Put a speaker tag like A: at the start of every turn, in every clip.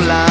A: hablar.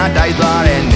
A: များတိုက်သွားတဲ့